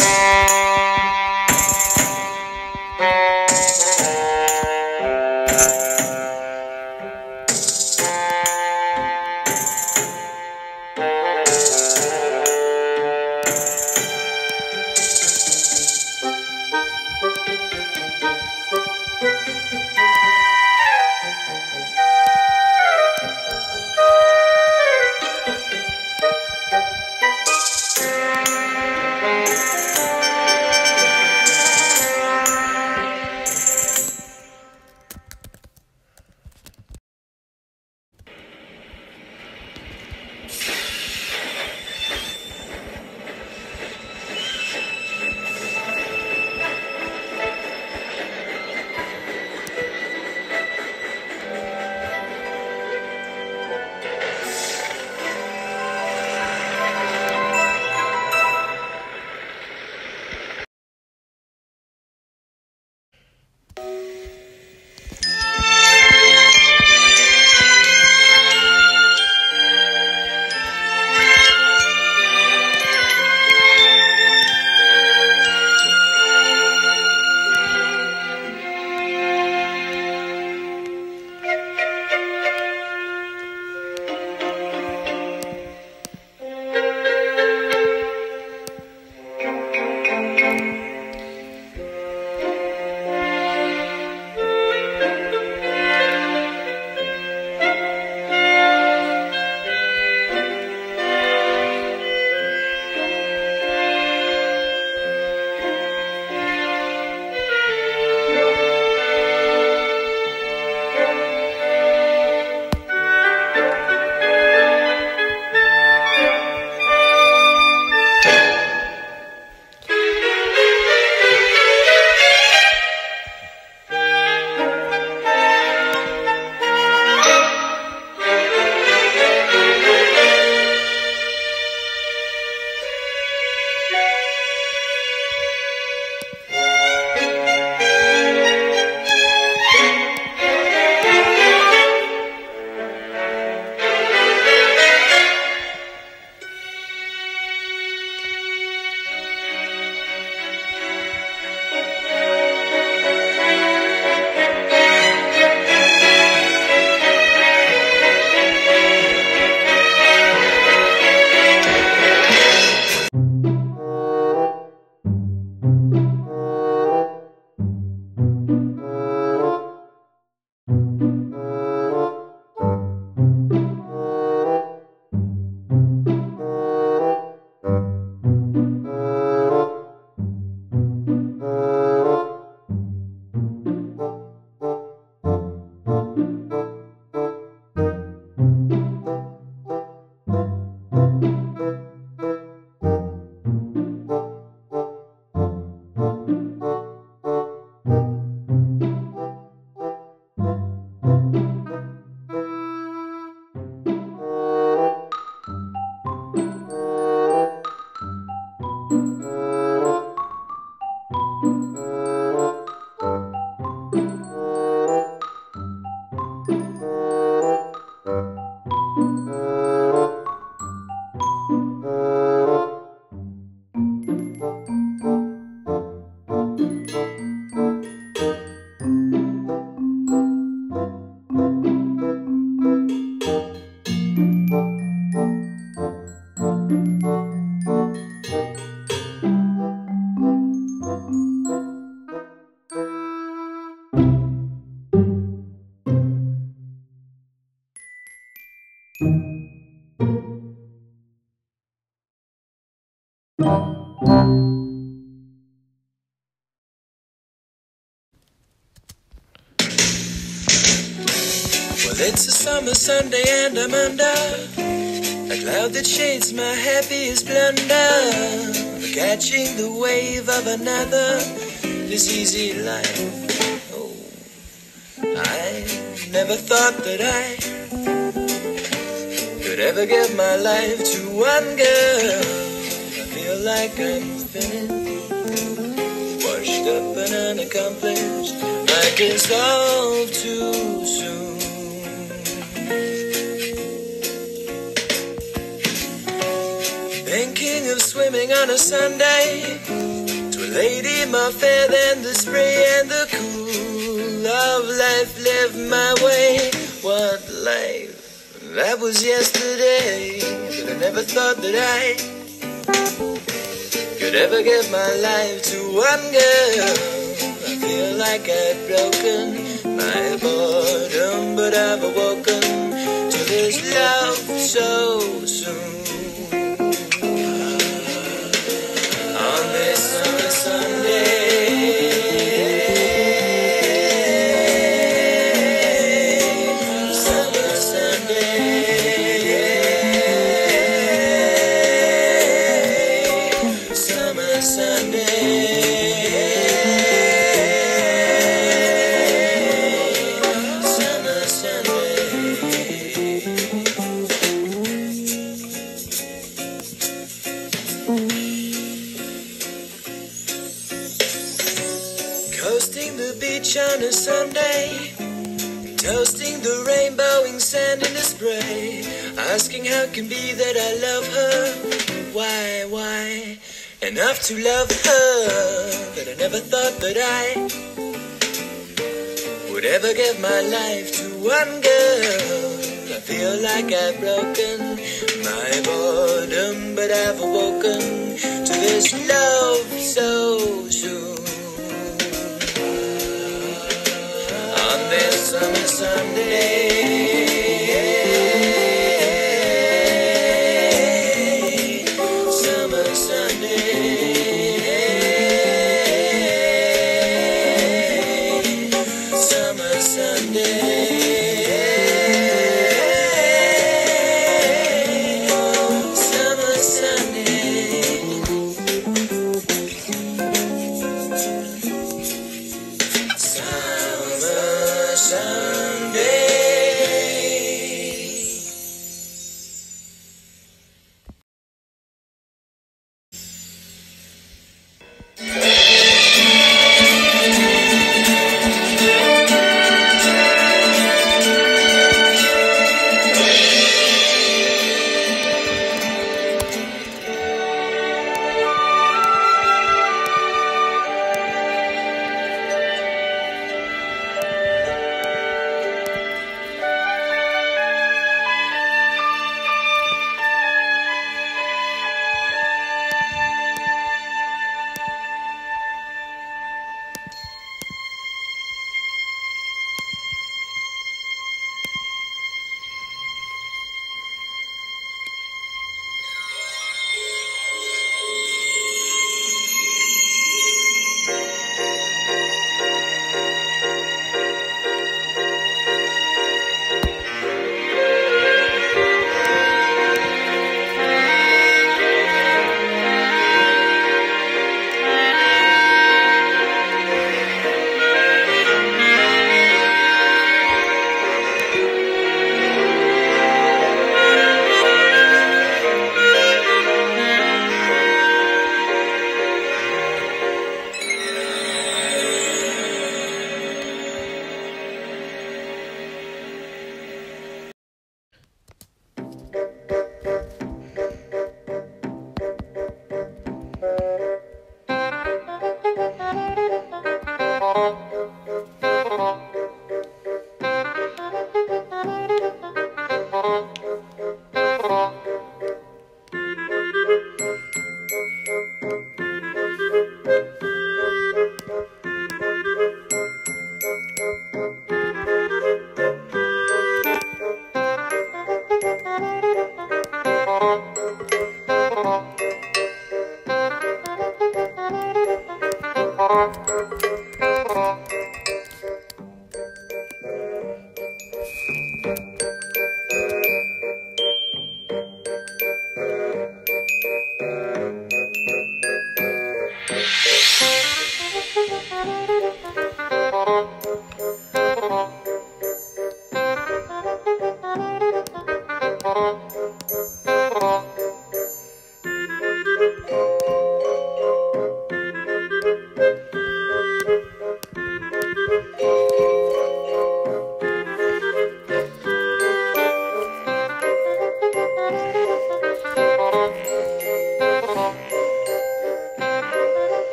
Yeah. Well, it's a summer Sunday and I'm under a cloud that shades my happiest blunder. Catching the wave of another, this easy life. Oh, I never thought that I could ever give my life to one girl. I feel like I'm finished, washed up and unaccomplished. I dissolve too soon. Thinking of swimming on a Sunday to a lady more fair than the spray and the cool of life left my way. What life? That was yesterday, but I never thought that I could ever give my life to one girl. I feel like I've broken my boredom, but I've awoken to this love so Coasting the beach on a Sunday, toasting the rainbowing sand in the spray, asking how it can be that I love her. Why, why? Enough to love her, but I never thought that I would ever give my life to one girl. I feel like I've broken my boredom, but I've awoken to this love so soon. Summer Sunday,